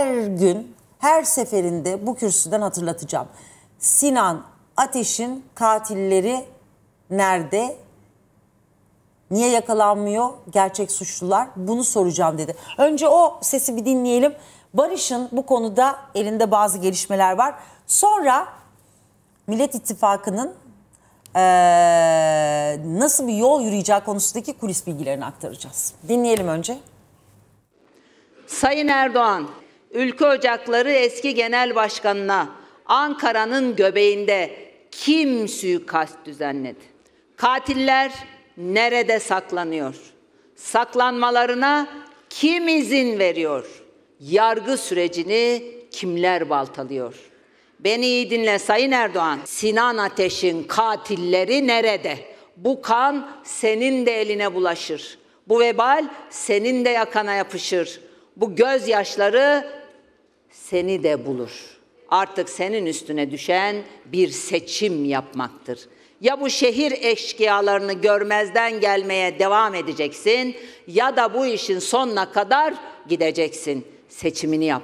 her gün, her seferinde bu kürsüden hatırlatacağım. Sinan Ateş'in katilleri nerede? Niye yakalanmıyor gerçek suçlular? Bunu soracağım dedi. Önce o sesi bir dinleyelim. Barış'ın bu konuda elinde bazı gelişmeler var. Sonra Millet İttifakı'nın eee, nasıl bir yol yürüyeceği konusundaki kulis bilgilerini aktaracağız. Dinleyelim önce. Sayın Erdoğan, Ülke Ocakları eski genel başkanına Ankara'nın göbeğinde kim suikast düzenledi? Katiller nerede saklanıyor? Saklanmalarına kim izin veriyor? Yargı sürecini kimler baltalıyor? Beni iyi dinle Sayın Erdoğan. Sinan Ateş'in katilleri nerede? Bu kan senin de eline bulaşır. Bu vebal senin de yakana yapışır. Bu gözyaşları seni de bulur. Artık senin üstüne düşen bir seçim yapmaktır. Ya bu şehir eşkıyalarını görmezden gelmeye devam edeceksin ya da bu işin sonuna kadar gideceksin. Seçimini yap.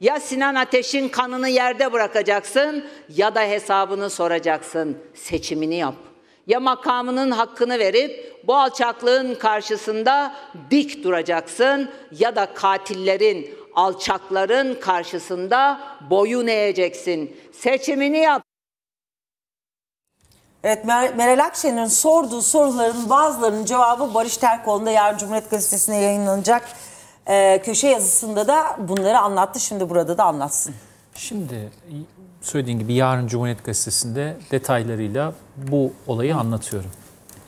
Ya Sinan Ateş'in kanını yerde bırakacaksın ya da hesabını soracaksın. Seçimini yap. Ya makamının hakkını verip bu alçaklığın karşısında dik duracaksın ya da katillerin, alçakların karşısında boyun eğeceksin. Seçimini yap. Evet Mer- Meral Akşener'in sorduğu soruların bazılarının cevabı Barış Terkoğlu'nda yarın Cumhuriyet Gazetesi'ne yayınlanacak e, köşe yazısında da bunları anlattı. Şimdi burada da anlatsın. Şimdi söylediğin gibi yarın Cumhuriyet Gazetesi'nde detaylarıyla bu olayı anlatıyorum.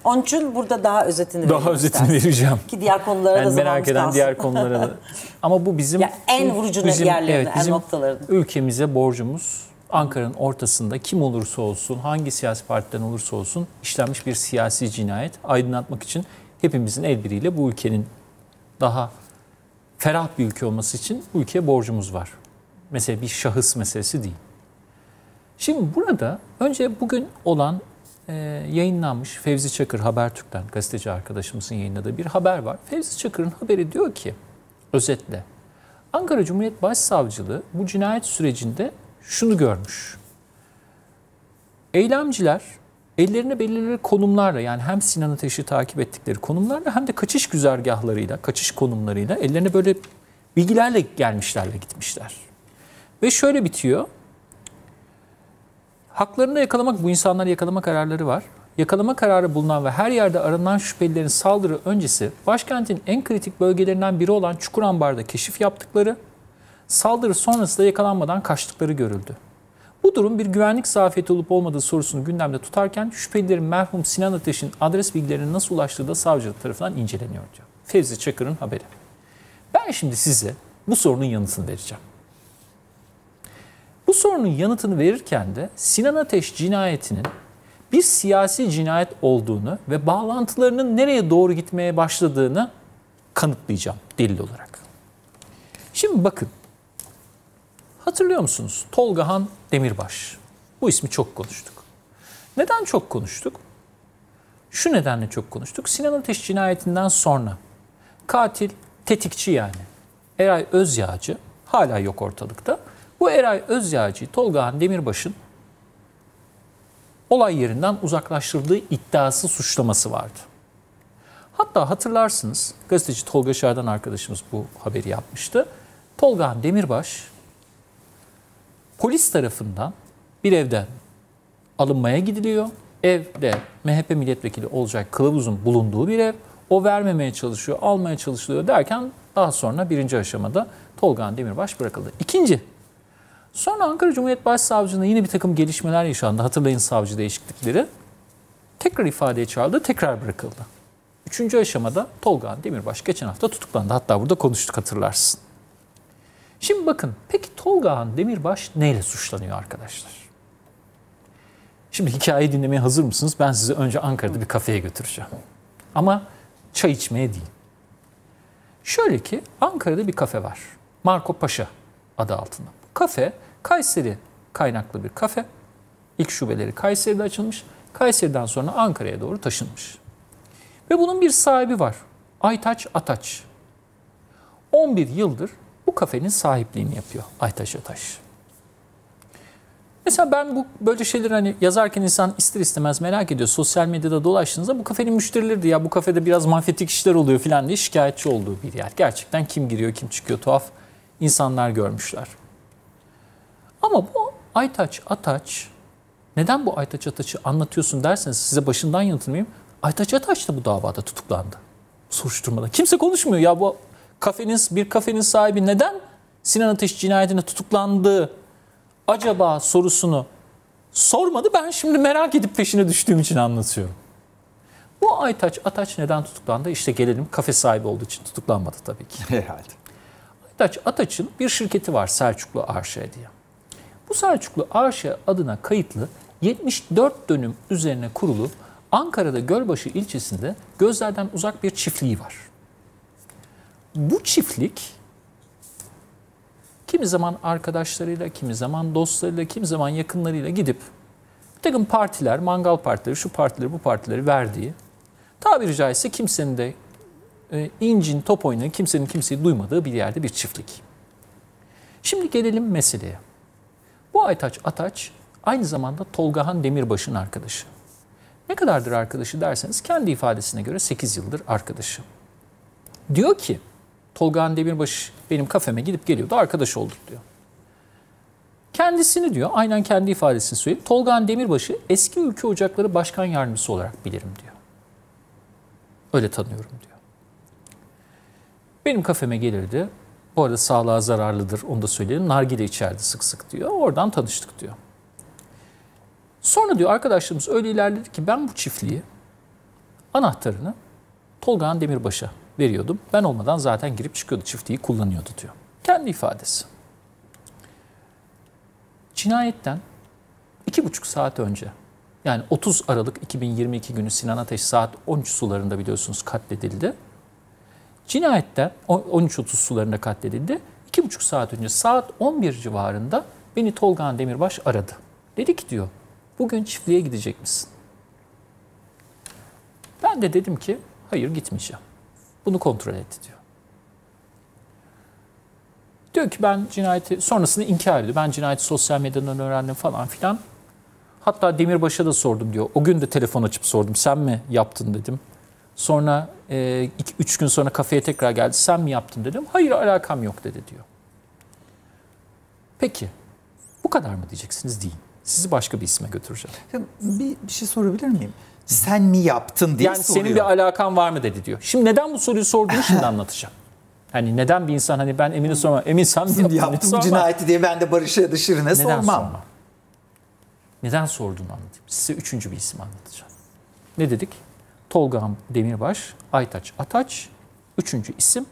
Onun için burada daha özetini Daha özetini istersen. vereceğim. Ki diğer konulara da Yani merak zamanımız eden kalsın. diğer konulara da. Ama bu bizim Ya en vurucu yerlerine, en bizim noktalarına. ülkemize borcumuz Ankara'nın ortasında kim olursa olsun, hangi siyasi partiden olursa olsun işlenmiş bir siyasi cinayet aydınlatmak için hepimizin el biriyle bu ülkenin daha ferah bir ülke olması için bu ülkeye borcumuz var. Mesela bir şahıs meselesi değil. Şimdi burada önce bugün olan e, yayınlanmış Fevzi Çakır Habertürk'ten gazeteci arkadaşımızın yayınladığı bir haber var. Fevzi Çakır'ın haberi diyor ki özetle Ankara Cumhuriyet Başsavcılığı bu cinayet sürecinde şunu görmüş. Eylemciler ellerine belirli konumlarla yani hem Sinan Ateş'i takip ettikleri konumlarla hem de kaçış güzergahlarıyla, kaçış konumlarıyla ellerine böyle bilgilerle gelmişlerle gitmişler. Ve şöyle bitiyor. Haklarını yakalamak, bu insanları yakalama kararları var. Yakalama kararı bulunan ve her yerde aranan şüphelilerin saldırı öncesi başkentin en kritik bölgelerinden biri olan Çukurambar'da keşif yaptıkları, saldırı sonrası da yakalanmadan kaçtıkları görüldü. Bu durum bir güvenlik zafiyeti olup olmadığı sorusunu gündemde tutarken şüphelilerin merhum Sinan Ateş'in adres bilgilerine nasıl ulaştığı da savcılık tarafından inceleniyor diyor. Fevzi Çakır'ın haberi. Ben şimdi size bu sorunun yanıtını vereceğim. Bu sorunun yanıtını verirken de Sinan Ateş cinayetinin bir siyasi cinayet olduğunu ve bağlantılarının nereye doğru gitmeye başladığını kanıtlayacağım delil olarak. Şimdi bakın. Hatırlıyor musunuz? Tolgahan Demirbaş. Bu ismi çok konuştuk. Neden çok konuştuk? Şu nedenle çok konuştuk. Sinan Ateş cinayetinden sonra katil tetikçi yani Eray Özyağcı hala yok ortalıkta. Bu Eray Özyağcı'yı Tolgahan Demirbaş'ın olay yerinden uzaklaştırdığı iddiası suçlaması vardı. Hatta hatırlarsınız gazeteci Tolga Şardan arkadaşımız bu haberi yapmıştı. Tolgahan Demirbaş polis tarafından bir evden alınmaya gidiliyor. Evde MHP milletvekili olacak kılavuzun bulunduğu bir ev. O vermemeye çalışıyor, almaya çalışılıyor derken daha sonra birinci aşamada Tolgahan Demirbaş bırakıldı. İkinci, sonra Ankara Cumhuriyet Başsavcılığı'nda yine bir takım gelişmeler yaşandı. Hatırlayın savcı değişiklikleri. Tekrar ifadeye çağrıldı, tekrar bırakıldı. Üçüncü aşamada Tolgahan Demirbaş geçen hafta tutuklandı. Hatta burada konuştuk hatırlarsın. Şimdi bakın peki Tolgahan Demirbaş neyle suçlanıyor arkadaşlar? Şimdi hikayeyi dinlemeye hazır mısınız? Ben sizi önce Ankara'da bir kafeye götüreceğim. Ama çay içmeye değil. Şöyle ki Ankara'da bir kafe var. Marco Paşa adı altında. Kafe Kayseri kaynaklı bir kafe. İlk şubeleri Kayseri'de açılmış. Kayseri'den sonra Ankara'ya doğru taşınmış. Ve bunun bir sahibi var. Aytaç Ataç. 11 yıldır bu kafenin sahipliğini yapıyor Aytaç Ataş. Mesela ben bu böyle şeyleri hani yazarken insan ister istemez merak ediyor. Sosyal medyada dolaştığınızda bu kafenin müşterileri ya bu kafede biraz mafyatik işler oluyor falan diye şikayetçi olduğu bir yer. Gerçekten kim giriyor kim çıkıyor tuhaf insanlar görmüşler. Ama bu Aytaç Ataç neden bu Aytaç Ataç'ı anlatıyorsun derseniz size başından yanıtlayayım. Aytaç Ataç da bu davada tutuklandı. Soruşturmada. Kimse konuşmuyor ya bu kafenin bir kafenin sahibi neden Sinan Ateş cinayetine tutuklandı acaba sorusunu sormadı. Ben şimdi merak edip peşine düştüğüm için anlatıyorum. Bu Aytaç Ataç neden tutuklandı? İşte gelelim kafe sahibi olduğu için tutuklanmadı tabii ki. Herhalde. Aytaç Ataç'ın bir şirketi var Selçuklu Arşe diye. Bu Selçuklu Arşe adına kayıtlı 74 dönüm üzerine kurulu Ankara'da Gölbaşı ilçesinde gözlerden uzak bir çiftliği var. Bu çiftlik kimi zaman arkadaşlarıyla, kimi zaman dostlarıyla, kimi zaman yakınlarıyla gidip bir takım partiler, mangal partileri, şu partileri, bu partileri verdiği, tabiri caizse kimsenin de e, incin top oynayan, kimsenin kimseyi duymadığı bir yerde bir çiftlik. Şimdi gelelim meseleye. Aytaç Ataç aynı zamanda Tolgahan Demirbaş'ın arkadaşı. Ne kadardır arkadaşı derseniz kendi ifadesine göre 8 yıldır arkadaşı. Diyor ki Tolgahan Demirbaş benim kafeme gidip geliyordu arkadaş olduk diyor. Kendisini diyor aynen kendi ifadesini söyleyeyim. Tolgahan Demirbaş'ı eski ülke ocakları başkan yardımcısı olarak bilirim diyor. Öyle tanıyorum diyor. Benim kafeme gelirdi. Bu arada sağlığa zararlıdır onu da söyleyelim. Nargile içerdi sık sık diyor. Oradan tanıştık diyor. Sonra diyor arkadaşlarımız öyle ilerledi ki ben bu çiftliği anahtarını Tolgahan Demirbaş'a veriyordum. Ben olmadan zaten girip çıkıyordu çiftliği kullanıyordu diyor. Kendi ifadesi. Cinayetten iki buçuk saat önce yani 30 Aralık 2022 günü Sinan Ateş saat 13 sularında biliyorsunuz katledildi. Cinayetten 13.30 sularında katledildi. İki buçuk saat önce saat 11 civarında beni Tolgan Demirbaş aradı. Dedi ki diyor bugün çiftliğe gidecek misin? Ben de dedim ki hayır gitmeyeceğim. Bunu kontrol etti diyor. Diyor ki ben cinayeti sonrasında inkar ediyor. Ben cinayeti sosyal medyadan öğrendim falan filan. Hatta Demirbaş'a da sordum diyor. O gün de telefon açıp sordum. Sen mi yaptın dedim. Sonra 2-3 e, üç gün sonra kafeye tekrar geldi. Sen mi yaptın dedim. Hayır alakam yok dedi diyor. Peki bu kadar mı diyeceksiniz? Değil. Sizi başka bir isme götüreceğim. Bir, bir şey sorabilir miyim? Sen mi yaptın diye Yani soruyor. senin bir alakan var mı dedi diyor. Şimdi neden bu soruyu sorduğunu şimdi anlatacağım. Hani neden bir insan hani ben Emin'e sormam. Emin sen mi yaptın? yaptım bu cinayeti diye ben de Barış'a Şirin'e Neden sormam. sormam? Neden sorduğunu anlatayım. Size üçüncü bir isim anlatacağım. Ne dedik? Tolga Demirbaş, Aytaç Ataç. Üçüncü isim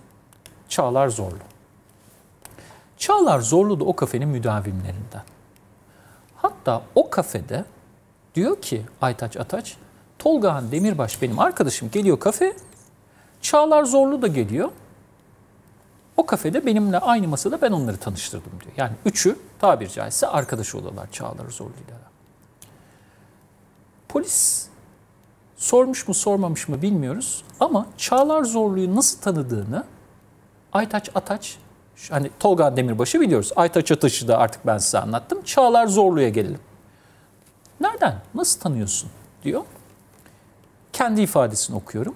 Çağlar Zorlu. Çağlar Zorlu da o kafenin müdavimlerinden. Hatta o kafede diyor ki Aytaç Ataç, Tolgahan Demirbaş benim arkadaşım geliyor kafe. Çağlar Zorlu da geliyor. O kafede benimle aynı masada ben onları tanıştırdım diyor. Yani üçü tabir caizse arkadaş oluyorlar Çağlar Zorlu'yla. Polis sormuş mu sormamış mı bilmiyoruz ama Çağlar Zorlu'yu nasıl tanıdığını Aytaç Ataç, hani Tolga Demirbaş'ı biliyoruz. Aytaç Ataç'ı da artık ben size anlattım. Çağlar Zorlu'ya gelelim. Nereden, nasıl tanıyorsun diyor. Kendi ifadesini okuyorum.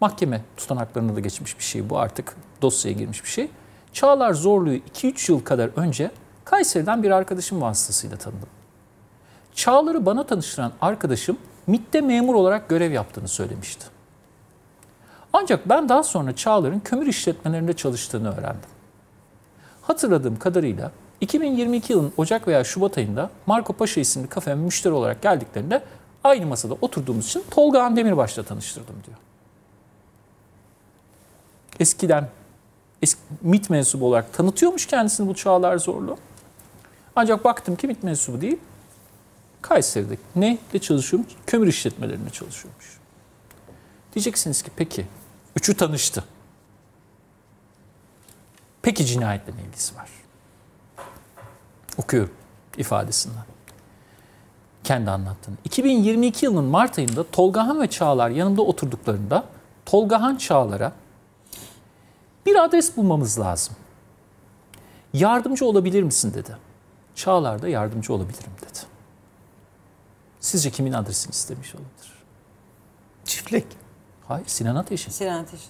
Mahkeme tutanaklarında da geçmiş bir şey bu artık dosyaya girmiş bir şey. Çağlar Zorlu'yu 2-3 yıl kadar önce Kayseri'den bir arkadaşım vasıtasıyla tanıdım. Çağlar'ı bana tanıştıran arkadaşım MİT'te memur olarak görev yaptığını söylemişti. Ancak ben daha sonra Çağlar'ın kömür işletmelerinde çalıştığını öğrendim. Hatırladığım kadarıyla 2022 yılın Ocak veya Şubat ayında Marco Paşa isimli kafeme müşteri olarak geldiklerinde aynı masada oturduğumuz için Tolga Han Demirbaş'la tanıştırdım diyor. Eskiden eski, MİT mensubu olarak tanıtıyormuş kendisini bu Çağlar Zorlu. Ancak baktım ki MİT mensubu değil. Kayseri'de ne de çalışıyormuş? Kömür işletmelerinde çalışıyormuş. Diyeceksiniz ki peki üçü tanıştı. Peki cinayetle ne ilgisi var? Okuyorum ifadesinden. Kendi anlattığını. 2022 yılının Mart ayında Tolgahan ve Çağlar yanımda oturduklarında Tolgahan Çağlar'a bir adres bulmamız lazım. Yardımcı olabilir misin dedi. Çağlar da yardımcı olabilirim dedi. Sizce kimin adresini istemiş olabilir? Çiftlik. Hayır Sinan Ateş'in. Sinan Ateş.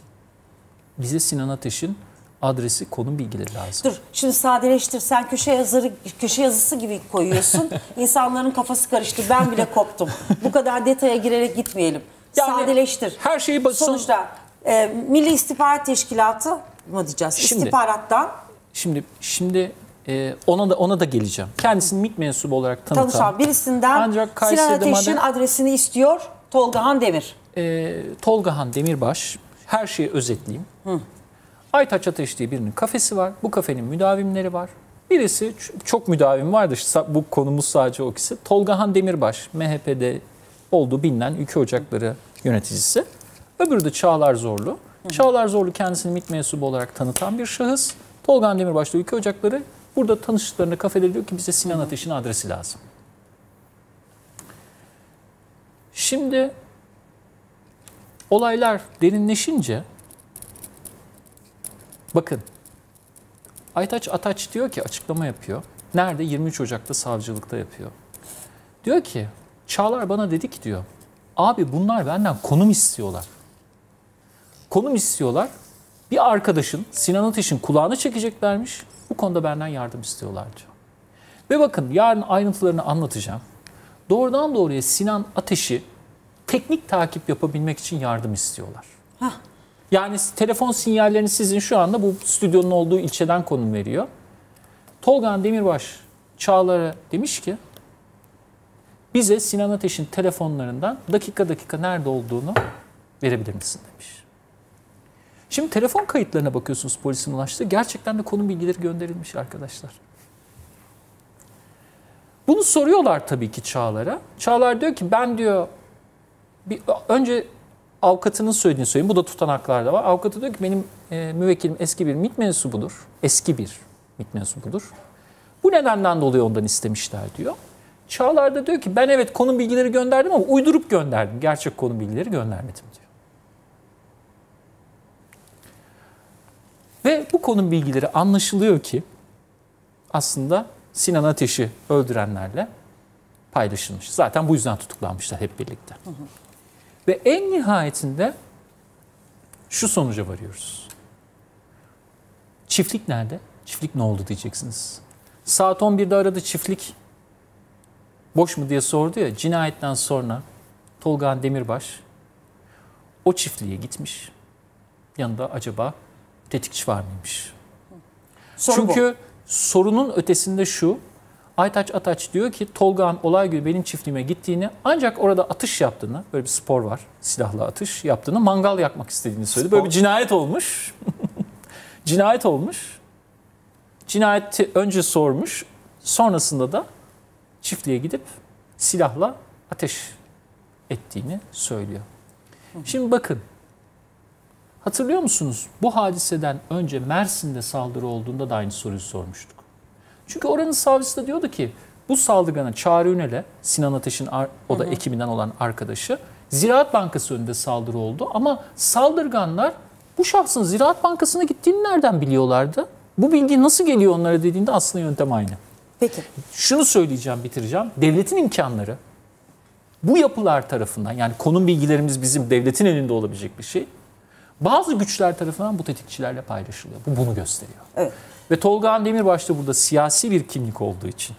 Bize Sinan Ateş'in adresi, konum bilgileri lazım. Dur şimdi sadeleştir. Sen köşe yazarı köşe yazısı gibi koyuyorsun. İnsanların kafası karıştı. Ben bile koptum. Bu kadar detaya girerek gitmeyelim. Yani sadeleştir. her şeyi basın- Sonuçta e, Milli İstihbarat Teşkilatı mı diyeceğiz? Şimdi- İstihbarattan Şimdi şimdi e, ona da ona da geleceğim. Kendisini MİT mensubu olarak tanıtan. tanışan birisinden Ancak Sinan Ateş'in madem- adresini istiyor Tolga Han Demir. e, Tolgahan Demirbaş her şeyi özetleyeyim. Aytaç Ateş diye birinin kafesi var. Bu kafenin müdavimleri var. Birisi çok müdavim vardı. Bu konumuz sadece o ikisi. Tolgahan Demirbaş MHP'de olduğu bilinen Ülke Ocakları yöneticisi. Öbürü de Çağlar Zorlu. Çağlar Zorlu kendisini MİT mensubu olarak tanıtan bir şahıs. Tolgahan Demirbaş da Ülke Ocakları burada tanıştıklarında kafede diyor ki bize Sinan Ateş'in adresi lazım. Şimdi olaylar derinleşince bakın Aytaç Ataç diyor ki açıklama yapıyor. Nerede? 23 Ocak'ta savcılıkta yapıyor. Diyor ki Çağlar bana dedi ki diyor. Abi bunlar benden konum istiyorlar. Konum istiyorlar. Bir arkadaşın Sinan Ateş'in kulağını çekeceklermiş. Bu konuda benden yardım istiyorlar diyor. Ve bakın yarın ayrıntılarını anlatacağım. Doğrudan doğruya Sinan Ateş'i teknik takip yapabilmek için yardım istiyorlar. Yani telefon sinyallerini sizin şu anda bu stüdyonun olduğu ilçeden konum veriyor. Tolgan Demirbaş Çağlar'a demiş ki bize Sinan Ateş'in telefonlarından dakika dakika nerede olduğunu verebilir misin demiş. Şimdi telefon kayıtlarına bakıyorsunuz polisin ulaştığı. Gerçekten de konum bilgileri gönderilmiş arkadaşlar. Bunu soruyorlar tabii ki Çağlar'a. Çağlar diyor ki ben diyor bir, önce avukatının söylediğini söyleyeyim. Bu da tutanaklarda var. Avukatı diyor ki benim e, müvekkilim eski bir MİT mensubudur. Eski bir MİT mensubudur. Bu nedenden dolayı ondan istemişler diyor. Çağlar da diyor ki ben evet konum bilgileri gönderdim ama uydurup gönderdim. Gerçek konum bilgileri göndermedim diyor. Ve bu konum bilgileri anlaşılıyor ki aslında Sinan Ateş'i öldürenlerle paylaşılmış. Zaten bu yüzden tutuklanmışlar hep birlikte. Ve en nihayetinde şu sonuca varıyoruz. Çiftlik nerede? Çiftlik ne oldu diyeceksiniz. Saat 11'de aradı çiftlik. Boş mu diye sordu ya. Cinayetten sonra Tolga Demirbaş o çiftliğe gitmiş. Yanında acaba tetikçi var mıymış? Soru Çünkü sorunun ötesinde şu. Aytaç Ataç diyor ki Tolga'nın olay günü benim çiftliğime gittiğini ancak orada atış yaptığını, böyle bir spor var, silahlı atış yaptığını, mangal yakmak istediğini söyledi. Böyle bir cinayet olmuş. cinayet olmuş. Cinayeti önce sormuş, sonrasında da çiftliğe gidip silahla ateş ettiğini söylüyor. Şimdi bakın, hatırlıyor musunuz? Bu hadiseden önce Mersin'de saldırı olduğunda da aynı soruyu sormuştuk. Çünkü oranın savcısı da diyordu ki bu saldırgana Çağrı Ünel'e Sinan Ateş'in o da ekibinden olan arkadaşı Ziraat Bankası önünde saldırı oldu ama saldırganlar bu şahsın Ziraat Bankası'na gittiğini nereden biliyorlardı? Bu bilgi nasıl geliyor onlara dediğinde aslında yöntem aynı. Peki. Şunu söyleyeceğim bitireceğim. Devletin imkanları bu yapılar tarafından yani konum bilgilerimiz bizim devletin elinde olabilecek bir şey. Bazı güçler tarafından bu tetikçilerle paylaşılıyor. Bu bunu gösteriyor. Evet. Ve Tolga Demirbaş da burada siyasi bir kimlik olduğu için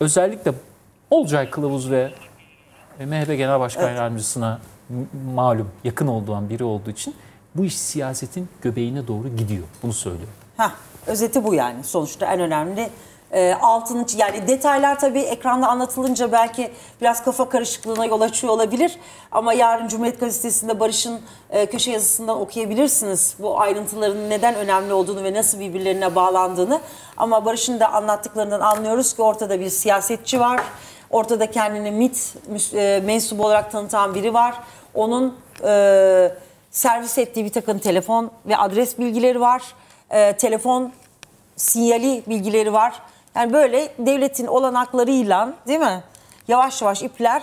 özellikle Olcay Kılavuz ve MHP Genel Başkan Yardımcısına m- malum yakın olduğu biri olduğu için bu iş siyasetin göbeğine doğru gidiyor. Bunu söylüyor. Heh, özeti bu yani sonuçta en önemli. Ee, altını yani detaylar tabii ekranda anlatılınca belki biraz kafa karışıklığına yol açıyor olabilir. Ama yarın Cumhuriyet Gazetesi'nde Barış'ın e, köşe yazısından okuyabilirsiniz bu ayrıntıların neden önemli olduğunu ve nasıl birbirlerine bağlandığını. Ama Barış'ın da anlattıklarından anlıyoruz ki ortada bir siyasetçi var. Ortada kendini MIT e, mensubu olarak tanıtan biri var. Onun e, servis ettiği bir takım telefon ve adres bilgileri var. E, telefon sinyali bilgileri var. Yani böyle devletin olanaklarıyla değil mi? Yavaş yavaş ipler